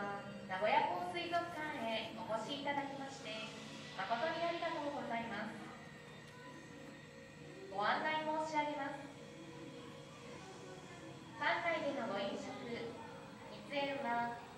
は名古屋港水族館へお越しいただきまして誠にありがとうございます。ご案内申し上げます。館内でのご飲食喫煙は